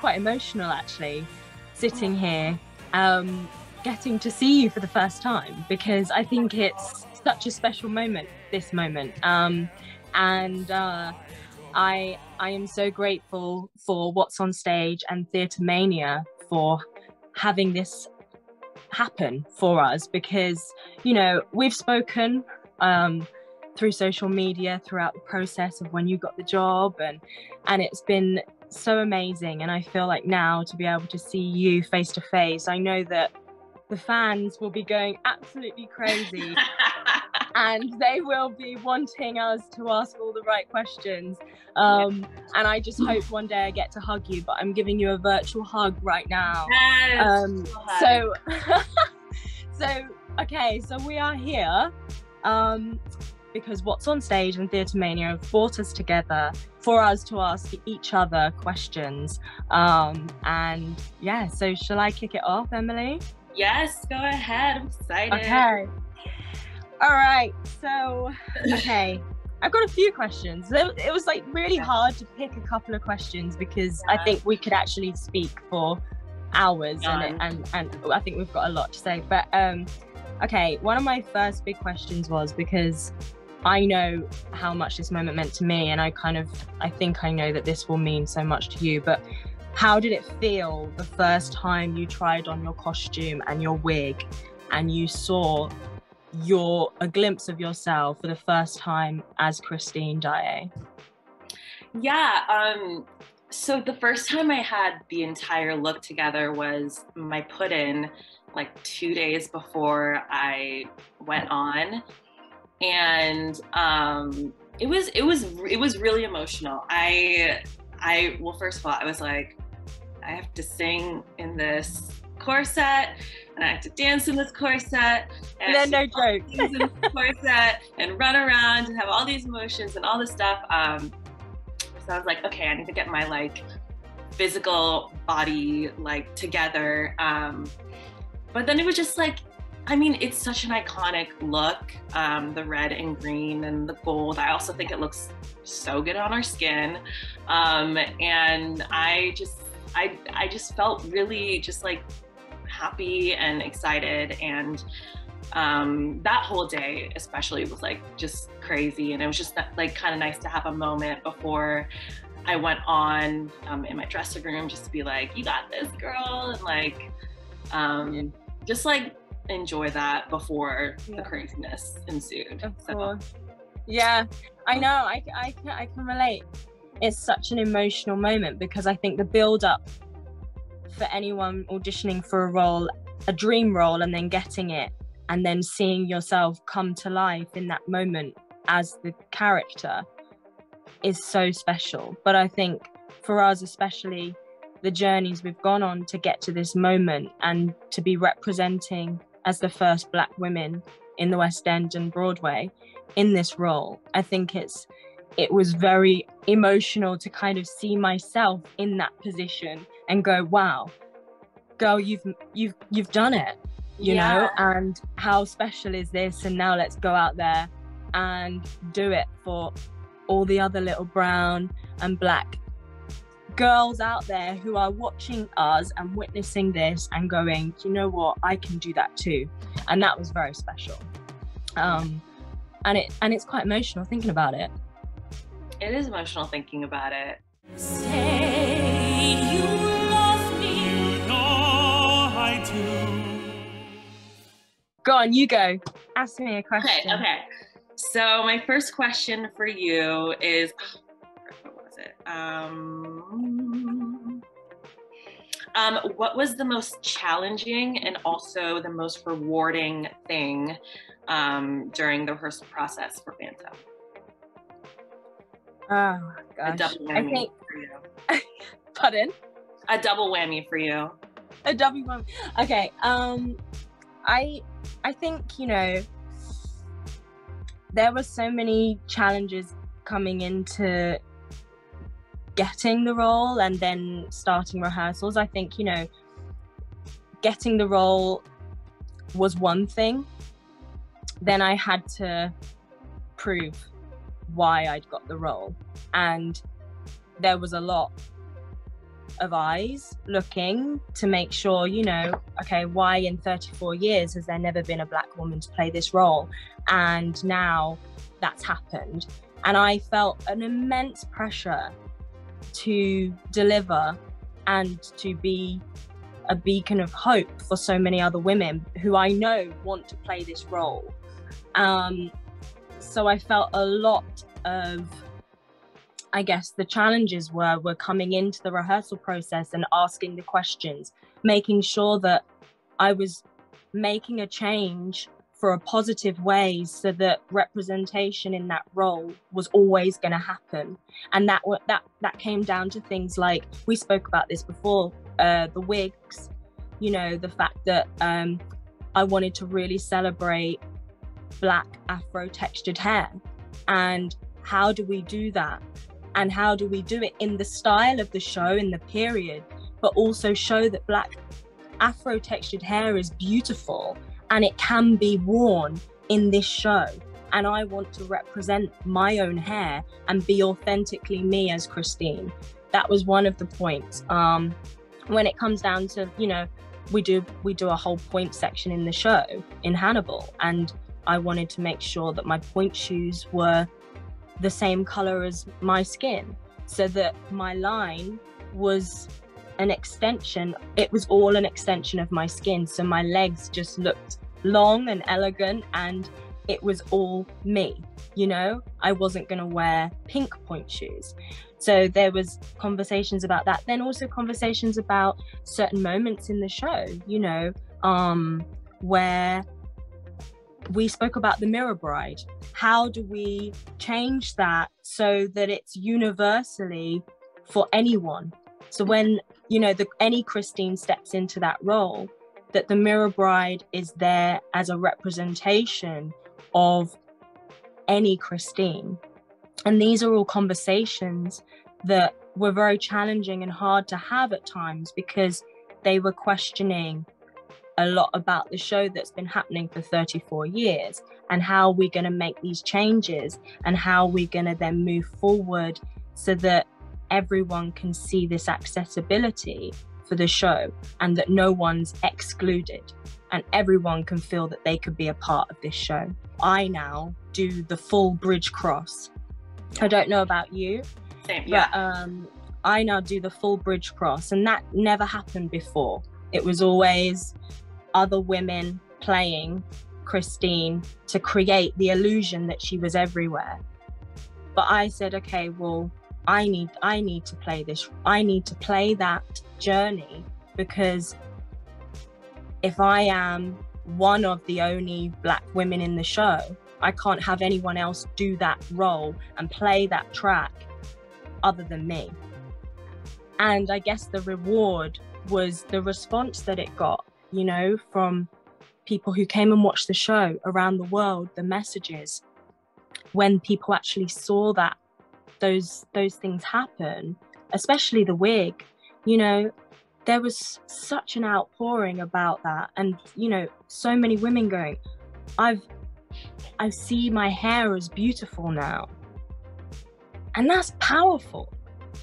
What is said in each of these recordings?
quite emotional actually, sitting here, um, getting to see you for the first time because I think it's such a special moment. This moment, um, and uh, I I am so grateful for WhatsOnStage and TheaterMania for having this happen for us because you know we've spoken um, through social media throughout the process of when you got the job and and it's been so amazing and I feel like now to be able to see you face to face I know that the fans will be going absolutely crazy and they will be wanting us to ask all the right questions. Um, and I just hope one day I get to hug you, but I'm giving you a virtual hug right now. Yes. Um, so, so okay, so we are here um, because WhatsOnStage and TheaterMania have brought us together for us to ask each other questions. Um, and yeah, so shall I kick it off, Emilie? yes, go ahead. I'm excited. Okay. All right. So, okay. I've got a few questions. It was like really hard to pick a couple of questions because I think we could actually speak for hours and, it, and and I think we've got a lot to say. But um, okay, one of my first big questions was because I know how much this moment meant to me, and I kind of I think I know that this will mean so much to you. But how did it feel the first time you tried on your costume and your wig, and you saw your a glimpse of yourself for the first time as Christine Daaé? Yeah. Um. So the first time I had the entire look together was my put in, like two days before I went on, and um, it was it was it was really emotional. I I well, first of all, I was like, I have to sing in this corset, and I have to dance in this corset, and No, no joke. in this corset and run around and have all these emotions and all this stuff. Um, so I was like, okay, I need to get my like physical body like together. Um, but then it was just like, I mean, it's such an iconic look. Um, the red and green and the gold. I also think it looks so good on our skin. Um, and I just, I, I just felt really just like happy and excited and um, that whole day especially was like just crazy and it was just like kind of nice to have a moment before i went on um, in my dressing room just to be like you got this girl and like um, just like enjoy that before Yeah. the craziness ensued Of So, course. Yeah, I know. I, I, I can relate. It's such an emotional moment because I think the build up for anyone auditioning for a role, a dream role, and then getting it, and then seeing yourself come to life in that moment as the character is so special. But I think for us, especially, the journeys we've gone on to get to this moment and to be representing as the first Black women in the West End and Broadway in this role. I think it's it was very emotional to kind of see myself in that position and go, wow, girl, you've you've you've done it, you know, and how special is this? And now let's go out there and do it for all the other little brown and black girls out there who are watching us and witnessing this and going, you know what, I can do that too. And that was very special. Um, and it and it's quite emotional thinking about it. it is emotional thinking about it Say you love me. You know I do. Go on, you go. Ask me a question. Okay, okay. So my first question for you is, what was it? Um, um, what was the most challenging and also the most rewarding thing um, during the rehearsal process for Phantom? Oh A gosh. double I whammy think for you. pardon. A double whammy for you. A W one. Okay. Um, I I think you know there were so many challenges coming into getting the role and then starting rehearsals. I think you know getting the role was one thing. Then I had to prove why I'd got the role. And there was a lot of eyes looking to make sure, you know, okay, why in 34 years has there never been a black woman to play this role? And now that's happened. And I felt an immense pressure to deliver and to be a beacon of hope for so many other women who I know want to play this role. Um, so I felt a lot of I guess the challenges were were coming into the rehearsal process and asking the questions, making sure that I was making a change for a positive way so that representation in that role was always going to happen. And that that that came down to things like we spoke about this before uh, the wigs you know the fact that um, i wanted to really celebrate black afro textured hair. And how do we do that? And how do we do it in the style of the show in the period but also show that black afro textured hair is beautiful and it can be worn in this show. And I want to represent my own hair and be authentically me as Christine. That was one of the points. Um, when it comes down to, you know, we do we do a whole pointe section in the show in Hannibal, and I wanted to make sure that my pointe shoes were the same color as my skin, so that my line was an extension. It was all an extension of my skin. So my legs just looked long and elegant and it was all me you know i wasn't going to wear pink pointe shoes so there was conversations about that then also conversations about certain moments in the show you know um where we spoke about the mirror bride how do we change that so that it's universally for anyone so when you know the any christine steps into that role that the mirror bride is there as a representation of any Christine. And these are all conversations that were very challenging and hard to have at times because they were questioning a lot about the show that's been happening for 34 years and how we're going to make these changes and how we're going to then move forward so that everyone can see this accessibility for the show and that no one's excluded and everyone can feel that they could be a part of this show. I now do the full bridge cross. I don't know about you, Same, yeah. but um, I now do the full bridge cross, and that never happened before. It was always other women playing Christine to create the illusion that she was everywhere. But I said, okay, well, I need I need to play this. I need to play that journey because if I am one of the only black women in the show, I can't have anyone else do that role and play that track other than me. And I guess the reward was the response that it got, you know, from people who came and watched the show around the world, the messages. When people actually saw that those those things happen, especially the wig, you know, there was such an outpouring about that, and you know, so many women going, "I've, I see my hair as beautiful now," and that's powerful.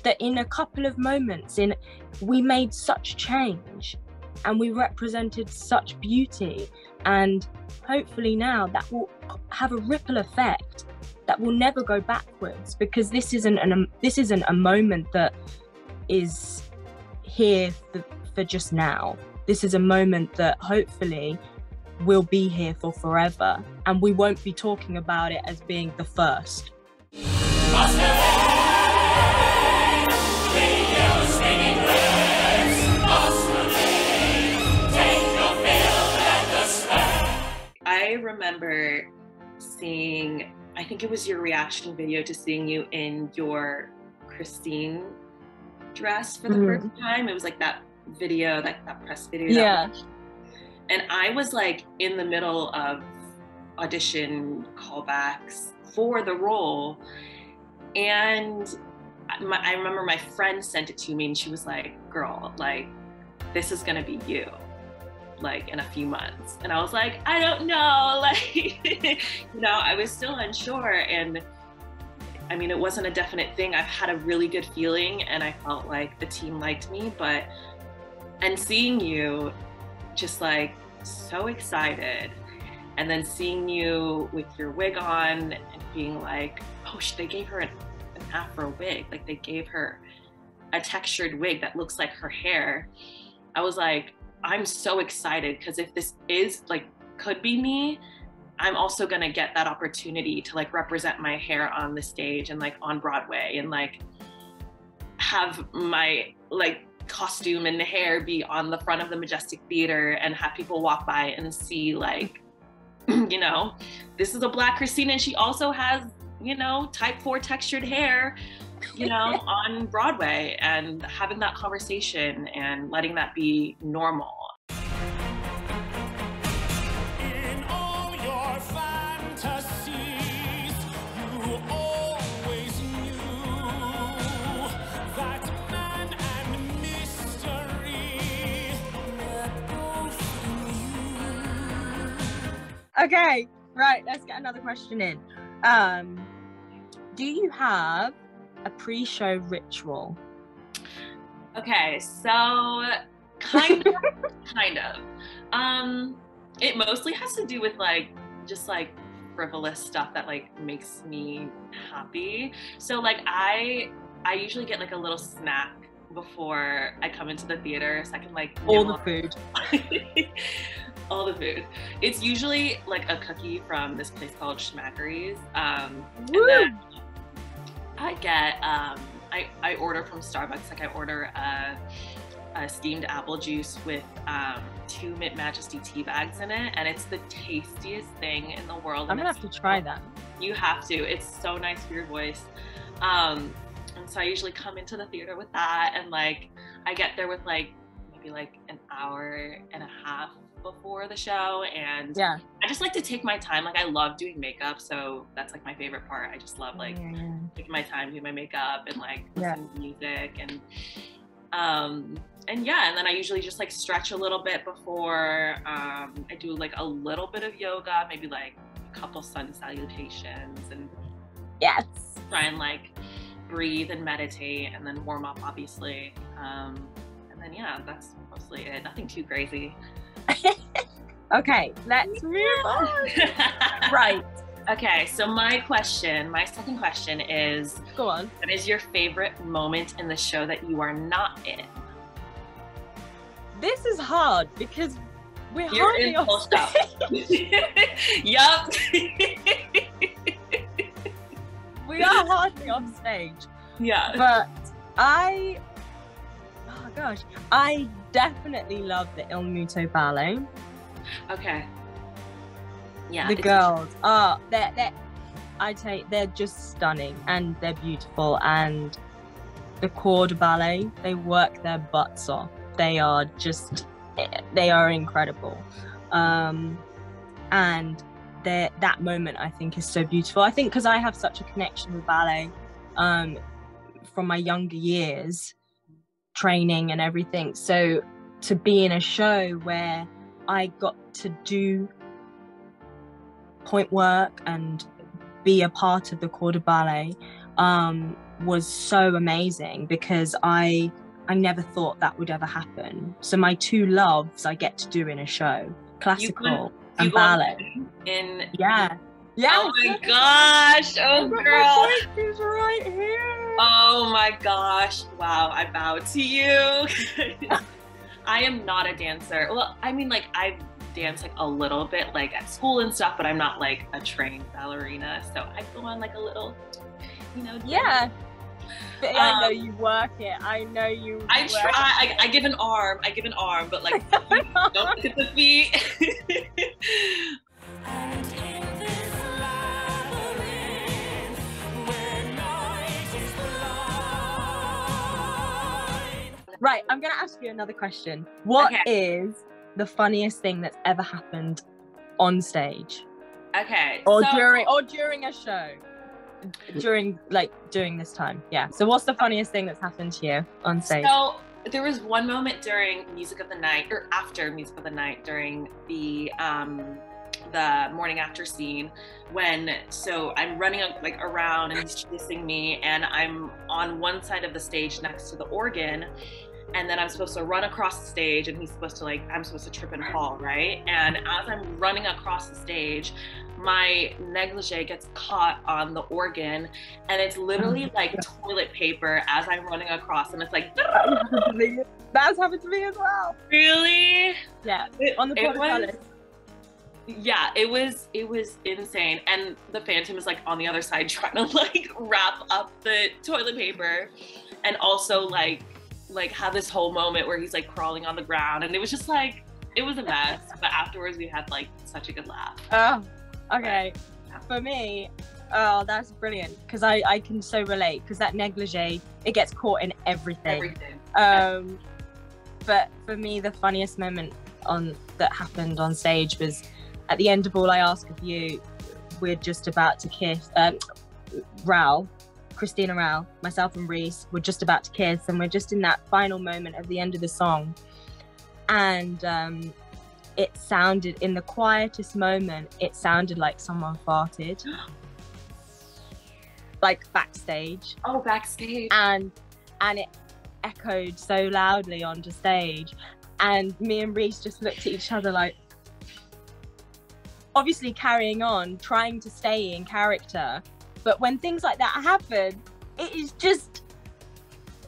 That in a couple of moments, in we made such change, and we represented such beauty, and hopefully now that will have a ripple effect that will never go backwards because this isn't an um, this isn't a moment that is here for, for just now. This is a moment that hopefully will be here for forever, and we won't be talking about it as being the first. I remember seeing I think it was your reaction video to seeing you in your Christine dress for the Mhm. first time. It was like that video, like that press video. Yeah. And I was like in the middle of audition callbacks for the role. And my, I remember my friend sent it to me and she was like, girl, like, this is gonna be you. Like in a few months? And I was like, I don't know. Like, you know, I was still unsure. And I mean, it wasn't a definite thing. I've had a really good feeling and I felt like the team liked me. But, and seeing you just like so excited and then seeing you with your wig on and being like, oh, they gave her an, an afro wig. Like they gave her a textured wig that looks like her hair. I was like, I'm so excited because if this is like could be me, I'm also gonna get that opportunity to like represent my hair on the stage and like on Broadway and like have my like costume and the hair be on the front of the Majestic Theater and have people walk by and see like, you know, this is a black Christina and she also has, you know, type four textured hair, you know, on Broadway and having that conversation and letting that be normal. In all your fantasies, you always knew that man and mystery were both in you. Okay, right. Let's get another question in. Um, do you have a pre-show ritual? Okay, so kind of, kind of. Um, it mostly has to do with like just like frivolous stuff that like makes me happy. So like I I usually get like a little snack before I come into the theater so I can like All the food. all the food. It's usually like a cookie from this place called Schmackary's. Um, and then I get, um, I, I order from Starbucks, like I order a, a steamed apple juice with um, two Mint Majesty tea bags in it, and it's the tastiest thing in the world. I'm gonna have to try that. you have to. It's so nice for your voice. Um, and so I usually come into the theater with that, and like I get there with like maybe like an hour and a half before the show, and Yeah. I just like to take my time. Like I love doing makeup, so that's like my favorite part. I just love like Yeah. Taking my time doing my makeup and like Yeah. to music and um and yeah and then i usually just like stretch a little bit before um i do like a little bit of yoga maybe like a couple sun salutations and Yes. try and like breathe and meditate and then warm up obviously um and then yeah that's mostly it nothing too crazy Okay, let's move on. Right. Okay so my question my second question is Go on. What is your favorite moment in the show that you are not in? This is hard because we're You're hardly in full stop. stage. yup. We are hardly off stage. yeah. But I, oh gosh, I definitely love the Il Muto Ballet. Okay. Yeah. the girls are they're, they're I take they're just stunning and they're beautiful and the corps ballet they work their butts off. They are just they are incredible. Um and that moment I think is so beautiful. I think because I have such a connection with ballet um from my younger years training and everything. So to be in a show where I got to do pointe work and be a part of the corps de ballet um, was so amazing because I I never thought that would ever happen. So my two loves I get to do in a show, classical and go on ballet. In Yeah. Yeah. Oh my gosh. Oh girl. He's right here. Oh my gosh. Wow. I bow to you. I am not a dancer. Well, I mean, like, I dance like a little bit, like at school and stuff, but I'm not like a trained ballerina. So I go on like a little, you know. Yeah. But I know Um, you work it. I know you. I try. I, I give an arm. I give an arm, but like, don't look at the feet. And in this labyrinth, where night is blind, Right, I'm gonna ask you another question. What is Okay. The funniest thing that's ever happened on stage okay. or so- during or during a show? During like during this time, yeah. So what's the funniest thing that's happened to you on stage? So there was one moment during music of the night or after music of the night during the um the morning after scene when so i'm running like around and he's chasing me and i'm on one side of the stage next to the organ and then i'm supposed to run across the stage and he's supposed to like i'm supposed to trip and fall right and as i'm running across the stage my negligee gets caught on the organ and it's literally like toilet paper as i'm running across and it's like That's happened to me as well. really Yeah, It- on the portfolio. yeah it was it was insane and the phantom is like on the other side trying to like wrap up the toilet paper and also like like have this whole moment where he's like crawling on the ground and it was just like it was a mess but afterwards we had like such a good laugh Oh, okay. For me, oh, that's brilliant because I I can so relate because that negligee it gets caught in everything. everything Um, but for me, the funniest moment on that happened on stage was at the end of all I ask of you. We're just about to kiss. Um, Raoul, Christina Raoul, myself and Rhys, we're just about to kiss, and we're just in that final moment at the end of the song, and um, it sounded in the quietest moment. It sounded like someone farted, like backstage. Oh backstage. And and it echoed so loudly onto stage. And me and Rhys just looked at each other like obviously carrying on trying to stay in character but when things like that happen it is just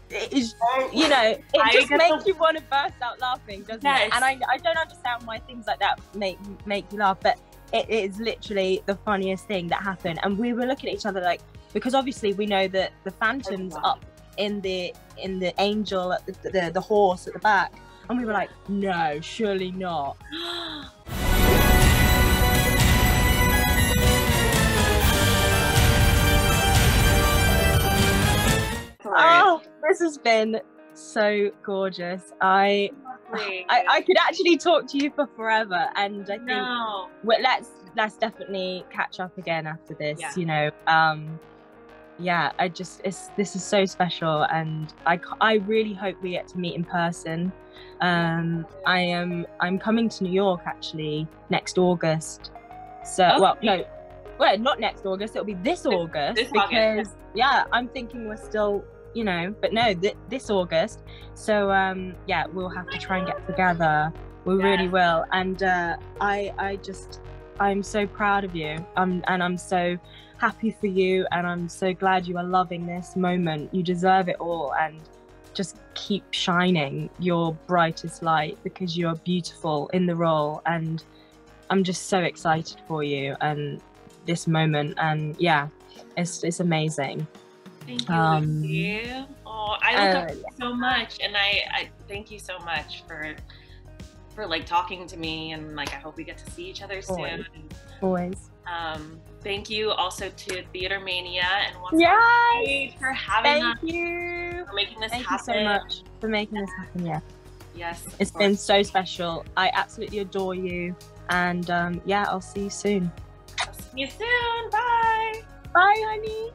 it is you know it I just makes the- you want to burst out laughing doesn't Yes. it and I, I don't understand why things like that make make you laugh but it is literally the funniest thing that happened and we were looking at each other like because obviously we know that the phantoms wow. up in the in the angel at the, the the horse at the back and we were like no surely not oh this has been so gorgeous. I I, I could actually talk to you for forever and i think no. well, let's let's definitely catch up again after this Yeah. you know um yeah i just it's this is so special and I I really hope we get to meet in person. Um i am i'm coming to new york actually next august. So well no well not next august it'll be this august this August, because yeah i'm thinking we're still you know but no th- this august. So um yeah we'll have to try and get together. We really will. And uh i i just i'm so proud of you. Um and i'm so happy for you. And i'm so glad you are loving this moment. You deserve it all. And just keep shining your brightest light because you're beautiful in the role. And i'm just so excited for you and this moment. And yeah it's it's amazing Thank you, Um. Oh, I look uh, up you so much, and I, I thank you so much for for like talking to me, and like I hope we get to see each other soon. Always. Um, thank you also to TheaterMania and Once yes for having thank us, you for making this thank you so much for making this happen yeah Yes, It's course. been so special. I absolutely adore you. And um, yeah, I'll see you soon. I'll see you soon. Bye. Bye, honey.